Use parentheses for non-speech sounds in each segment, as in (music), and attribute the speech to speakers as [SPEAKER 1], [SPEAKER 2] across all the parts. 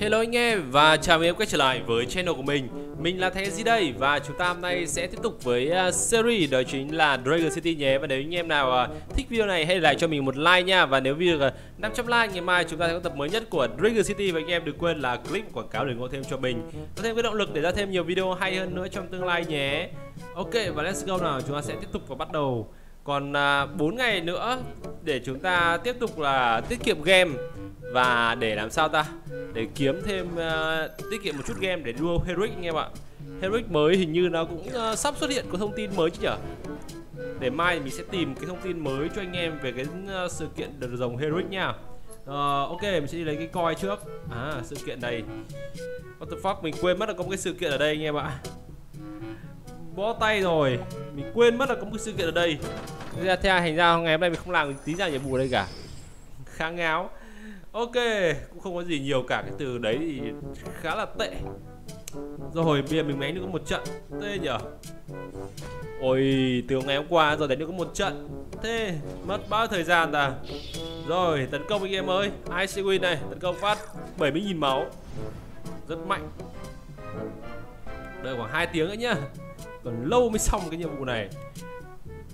[SPEAKER 1] Hello anh em và chào mừng em quay trở lại với channel của mình. Mình là Thế Di đây và chúng ta hôm nay sẽ tiếp tục với uh, series đó chính là Dragon City nhé. Và nếu anh em nào uh, thích video này hãy lại cho mình một like nha. Và nếu video uh, 500 like ngày mai chúng ta sẽ có tập mới nhất của Dragon City. Và anh em đừng quên là click quảng cáo để ủng hộ thêm cho mình. Có thêm cái động lực để ra thêm nhiều video hay hơn nữa trong tương lai nhé. Ok và let's go nào. Chúng ta sẽ tiếp tục và bắt đầu còn à, 4 ngày nữa để chúng ta tiếp tục là tiết kiệm game và để làm sao ta? Để kiếm thêm uh, tiết kiệm một chút game để đua heroic anh em ạ. Heroic mới hình như nó cũng uh, sắp xuất hiện có thông tin mới chứ nhở? Để mai thì mình sẽ tìm cái thông tin mới cho anh em về cái uh, sự kiện đợt rồng heroic nha. Uh, ok mình sẽ đi lấy cái coi trước. À sự kiện này. What the fuck mình quên mất là có một cái sự kiện ở đây anh em ạ bó tay rồi. Mình quên mất là có một sự kiện ở đây. Ra theo hành ra ngày hôm nay mình không làm tí ra nhiệm vụ ở đây cả. Khá ngáo. Ok cũng không có gì nhiều cả. Cái từ đấy thì khá là tệ. Rồi bây giờ mình đánh được có một trận. Thế nhở ôi từ ngày hôm qua rồi đánh được có một trận. Thế mất bao thời gian ta? Rồi tấn công anh em ơi. Ai sẽ win này tấn công phát 70.000 máu. Rất mạnh. Đợi khoảng 2 tiếng nữa nhá còn lâu mới xong cái nhiệm vụ này.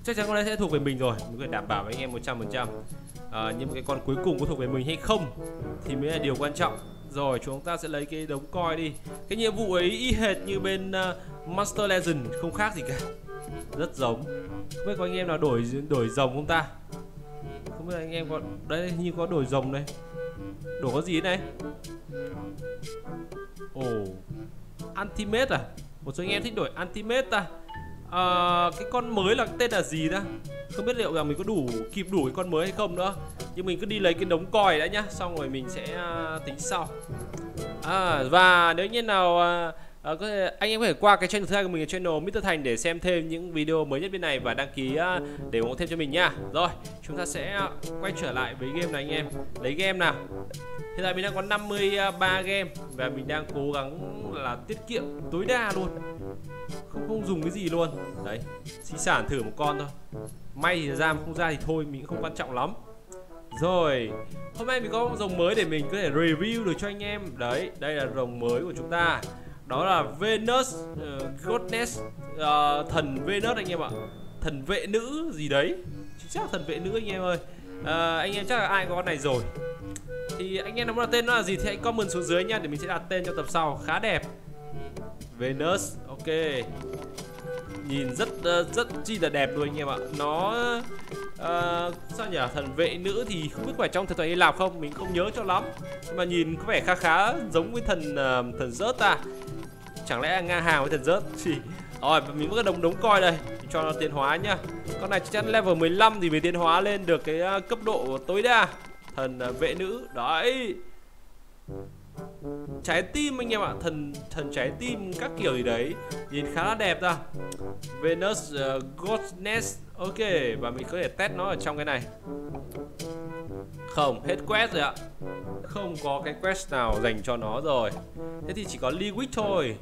[SPEAKER 1] Chắc chắn con này sẽ thuộc về mình rồi mình có thể đảm bảo với anh em 100% phần trăm. À, nhưng cái con cuối cùng có thuộc về mình hay không thì mới là điều quan trọng. Rồi chúng ta sẽ lấy cái đống coi đi. Cái nhiệm vụ ấy y hệt như bên uh, Master Legend không khác gì cả. Rất giống. Không biết có anh em nào đổi đổi rồng không ta? Không biết anh em có đấy như có đổi rồng đây. Đổi có gì này? Ồ. oh. Antimate à? Một số anh em thích đổi Antimate ta à, ờ, cái con mới là tên là gì ta? Không biết liệu rằng mình có đủ kịp đủ cái con mới hay không nữa. Nhưng mình cứ đi lấy cái đống còi đã nhá xong rồi mình sẽ uh, tính sau. À, và nếu như nào uh, À, có thể, anh em có thể qua cái channel thứ hai của mình là channel Mr Thành để xem thêm những video mới nhất bên này và đăng ký ờ, để ủng hộ thêm cho mình nha. Rồi, chúng ta sẽ quay trở lại với game này anh em. Lấy game nào. Hiện tại mình đang có 53 game và mình đang cố gắng là tiết kiệm tối đa luôn. Không không dùng cái gì luôn. Đấy, di sản thử một con thôi. May thì ra không ra thì thôi, mình không quan trọng lắm. Rồi, hôm nay mình có một dòng mới để mình có thể review được cho anh em. Đấy, đây là dòng mới của chúng ta đó là Venus uh, Goddess uh, thần Venus anh em ạ. Thần vệ nữ gì đấy. Chính xác thần vệ nữ anh em ơi. Uh, anh em chắc là ai có con này rồi. Thì anh em muốn đặt tên nó là gì thì hãy comment xuống dưới nha để mình sẽ đặt tên cho tập sau. Khá đẹp. Venus ok. Nhìn rất rất chi là đẹp luôn anh em ạ. Nó uh, sao nhỉ? Thần vệ nữ thì không biết phải trong thần thoại Hy Lạp không? Mình không nhớ cho lắm. Nhưng mà nhìn có vẻ khá khá giống với thần uh, thần rớt ta chẳng lẽ ngang hàng với thần rớt? Thì rồi mình vẫn đống đồng đống coi đây. Mình cho nó tiến hóa nhá. Con này chắc chắn level 15 thì mới tiến hóa lên được cái ờ, cấp độ tối đa. Thần ờ, vệ nữ. Đấy. Trái tim anh em ạ. Thần thần trái tim các kiểu gì đấy. Nhìn khá là đẹp ra Venus uh, Goddess. Ok và mình có thể test nó ở trong cái này. Không hết quest rồi ạ. Không có cái quest nào dành cho nó rồi. Thế thì chỉ có liquid thôi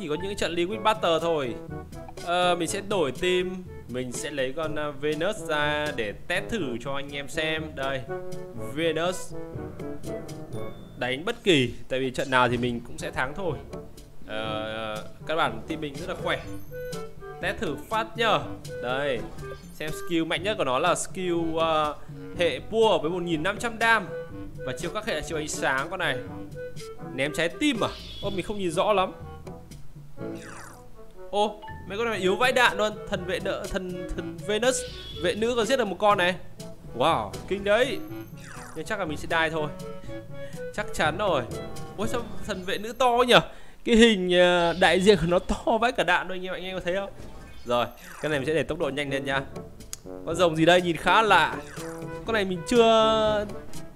[SPEAKER 1] chỉ có những trận liquid battle thôi. À, mình sẽ đổi team. Mình sẽ lấy con ờ, Venus ra để test thử cho anh em xem. Đây Venus. Đánh bất kỳ tại vì trận nào thì mình cũng sẽ thắng thôi. À, các bạn team mình rất là khỏe. Test thử phát nhờ. Đây xem skill mạnh nhất của nó là skill uh, hệ pua với 1500 đam. Và chiêu các hệ là chiêu ánh sáng con này. Ném trái tim à? Ô mình không nhìn rõ lắm ô, mấy con này yếu vãi đạn luôn. Thần vệ đỡ, thần thần venus. Vệ nữ còn giết được một con này. Wow, kinh đấy. Nhưng chắc là mình sẽ đai thôi. Chắc chắn rồi. Ôi, sao thần vệ nữ to nhỉ? Cái hình ờ, đại diện của nó to vãi cả đạn luôn. anh em anh em có thấy không? Rồi, cái này mình sẽ để tốc độ nhanh lên nha. Con rồng gì đây? Nhìn khá lạ. Con này mình chưa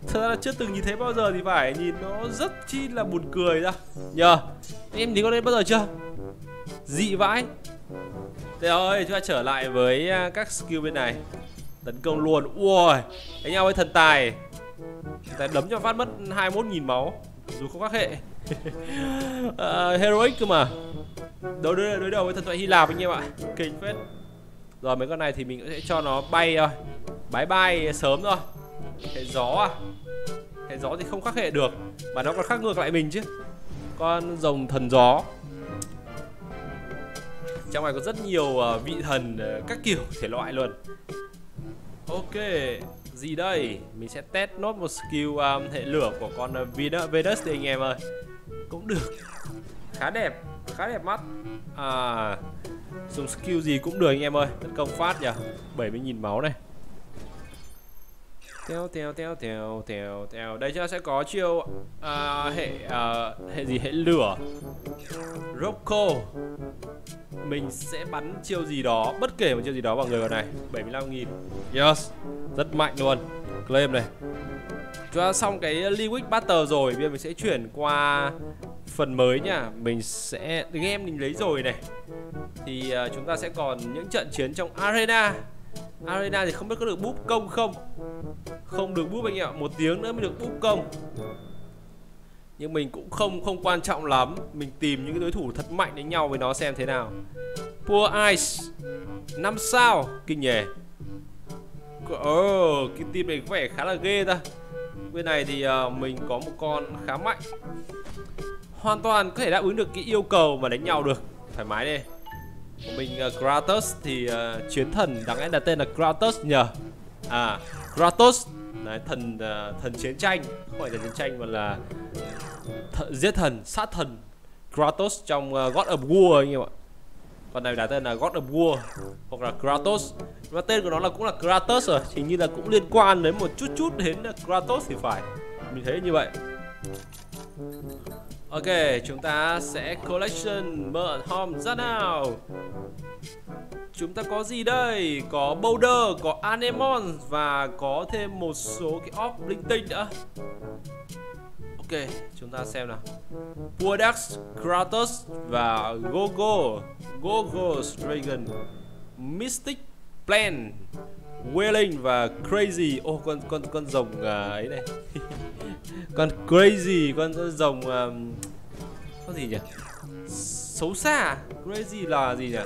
[SPEAKER 1] thật ra là chưa từng nhìn thấy bao giờ thì phải nhìn nó rất chi là buồn cười ra. Nhờ em nhìn con đây bao giờ chưa? Dị vãi. Thế ơi chúng ta trở lại với à, các skill bên này. Tấn công luôn. Ui, đánh nhau với thần tài. Thần tài đấm cho phát mất 21.000 máu Dù không các hệ. Uh, (laughs) Heroic cơ mà. Đối, đối, đối đầu với thần thoại Hy Lạp anh em ạ. Kinh phết. Rồi mấy con này thì mình sẽ cho nó bay thôi. Bye bye sớm thôi. Hệ gió à? Hệ gió thì không khắc hệ được mà nó còn khắc ngược lại mình chứ. Con rồng thần gió. Trong này có rất nhiều uh, vị thần uh, các kiểu thể loại luôn. Ok gì đây? Mình sẽ test nốt một skill um, hệ lửa của con ờ, uh, Venus đi anh em ơi. Cũng được. (laughs) Khá đẹp khá đẹp mắt. À dùng skill gì cũng được anh em ơi. Tấn công phát nhỉ? 70.000 máu này teo teo teo teo teo teo. Đây chúng ta sẽ có chiêu uh, hệ uh, hệ gì? Hệ lửa. Rocco. Mình sẽ bắn chiêu gì đó bất kể một chiêu gì đó vào người vào này. 75.000 yes. Rất mạnh luôn. Claim này. Chúng ta xong cái Liquid Battle rồi. Bây giờ mình sẽ chuyển qua phần mới nha mình sẽ game mình lấy rồi này. Thì uh, chúng ta sẽ còn những trận chiến trong arena arena thì không biết có được búp công không? Không được búp anh em ạ một tiếng nữa mới được búp công. Nhưng mình cũng không không quan trọng lắm. Mình tìm những cái đối thủ thật mạnh đánh nhau với nó xem thế nào. Poor Ice năm sao kinh nhỉ. Ồ, oh, ờ, cái team này có vẻ khá là ghê ta. Bên này thì uh, mình có một con khá mạnh. Hoàn toàn có thể đáp ứng được cái yêu cầu mà đánh nhau được. Thoải mái đi mình uh, Kratos thì uh, chiến thần đáng lẽ là tên là Kratos nhờ. À Kratos Đấy, thần uh, thần chiến tranh. Không phải là chiến tranh mà là th giết thần sát thần. Kratos trong uh, God of War anh em ạ. Con này đã tên là God of War hoặc là Kratos. Và tên của nó là cũng là Kratos rồi hình như là cũng liên quan đến một chút chút đến Kratos thì phải. Mình thấy như vậy. Ok, chúng ta sẽ collection. Mở hòm ra nào. Chúng ta có gì đây? Có Boulder, có Anemon và có thêm một số cái off linh tinh nữa. Ok, chúng ta xem nào. Puadax, Kratos và Gogo. Gogo's Dragon. Mystic Plan. Wailing và Crazy. Ô, oh, con con con rồng à, ấy này. (laughs) con crazy con rồng um, có gì nhỉ? Xấu xa à? crazy là gì nhỉ?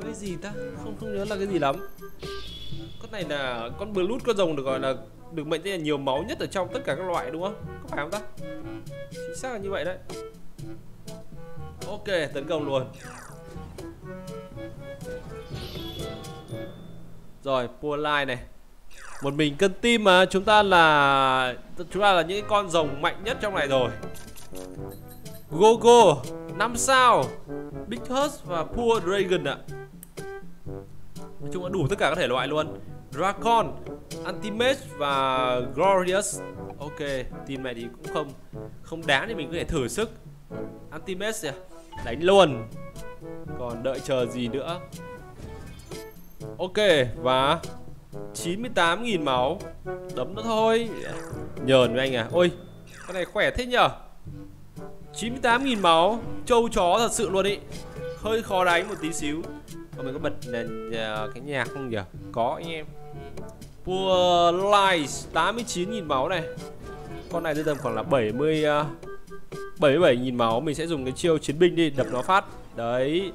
[SPEAKER 1] Crazy ta? Không không nhớ là cái gì lắm. Con này là con blue con rồng được gọi là được mệnh danh là nhiều máu nhất ở trong tất cả các loại đúng không? Có phải không ta? Chính xác là như vậy đấy. Ok tấn công luôn. Rồi pua line này một mình cân tim mà, chúng ta là, chúng ta là những con rồng mạnh nhất trong này rồi. Gogo 5 sao, Big Hurst và Poor Dragon ạ. Nói chung là đủ tất cả các thể loại luôn. Dracon Antimage và Glorious. Ok, Team này thì cũng không Không đáng thì mình có thể thử sức. Antimage à Đánh luôn. Còn đợi chờ gì nữa? Ok, Và 98.000 máu. Đấm nó thôi. Nhờn với anh à. Ôi Con này khỏe thế nhở 98.000 máu. Châu chó thật sự luôn ý. Hơi khó đánh một tí xíu. Còn mình có bật uh, cái nhạc không nhỉ? Có anh em. Poor Lies 89.000 máu này. Con này tầm khoảng là 70 uh, 77.000 máu. Mình sẽ dùng cái chiêu chiến binh đi Đập nó phát. Đấy.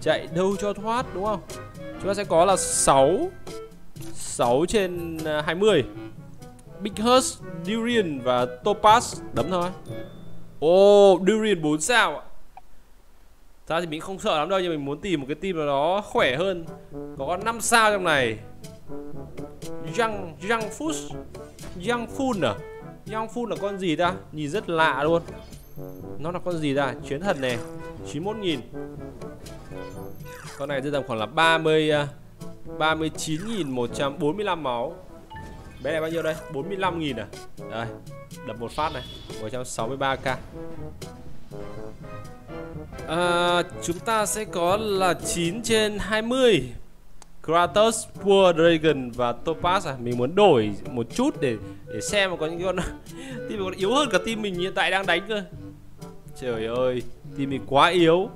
[SPEAKER 1] Chạy đâu cho thoát đúng không? Chúng ta sẽ có là 6 6 trên à, 20 Big Hurst, Durian và Topaz Đấm thôi. Ồ, oh, Durian 4 sao ạ? Thật Ra thì mình không sợ lắm đâu Nhưng mình muốn tìm một cái team nào đó khỏe hơn Có 5 sao trong này. Young, Young Fush Young Fun à? Young Fun là con gì ta? Nhìn rất lạ luôn. Nó là con gì ta? Chiến thần này 91.000 Con này rơi tầm khoảng là 30 uh, 39.145 máu. Bé này bao nhiêu đây? 45.000 à? Đây, đập một phát này 163k à, Chúng ta sẽ có là 9 trên 20 Kratos, Poor Dragon và Topaz à? Mình muốn đổi một chút để để xem mà có những con (laughs) team còn yếu hơn cả team mình hiện tại đang đánh cơ. Trời ơi, team mình quá yếu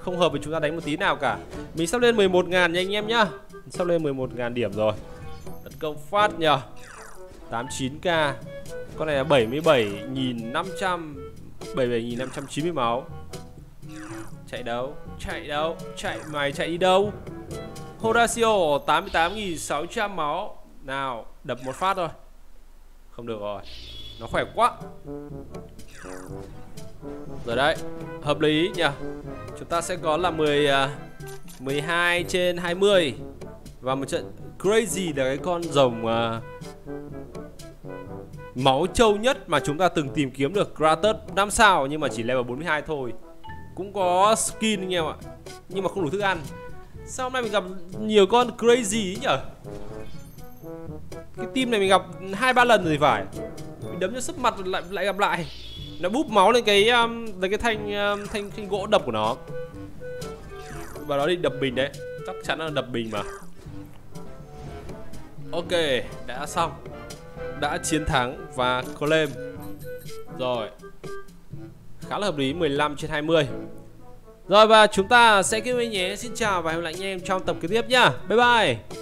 [SPEAKER 1] không hợp với chúng ta đánh một tí nào cả. Mình sắp lên 11.000 nha anh em nhá. Sắp lên 11.000 điểm rồi. Tấn công phát nhờ. 89k Con này là 77.500 77.590 máu. Chạy đâu? Chạy đâu? Chạy mày chạy đi đâu? Horacio 88.600 máu. Nào, đập một phát thôi. Không được rồi. Nó khỏe quá. Rồi đấy Hợp lý nhỉ? Chúng ta sẽ có là 10 uh, 12 trên 20 Và một trận crazy là cái con rồng uh, Máu trâu nhất mà chúng ta từng tìm kiếm được Kratos. 5 sao nhưng mà chỉ level 42 thôi. Cũng có skin anh em ạ Nhưng mà không đủ thức ăn. Sao hôm nay mình gặp nhiều con crazy ấy nhở Cái team này mình gặp hai ba lần rồi thì phải. Mình đấm cho sấp mặt lại lại gặp lại. Nó búp máu lên cái um, lên cái thanh um, thanh thanh gỗ đập của nó. Và nó đi đập bình đấy. Chắc chắn là đập bình mà. Ok, đã xong. Đã chiến thắng và claim. Rồi. Khá là hợp lý 15 trên 20 Rồi và chúng ta sẽ kết thúc nhé. Xin chào và hẹn gặp lại anh em trong tập kế tiếp nhá. Bye bye.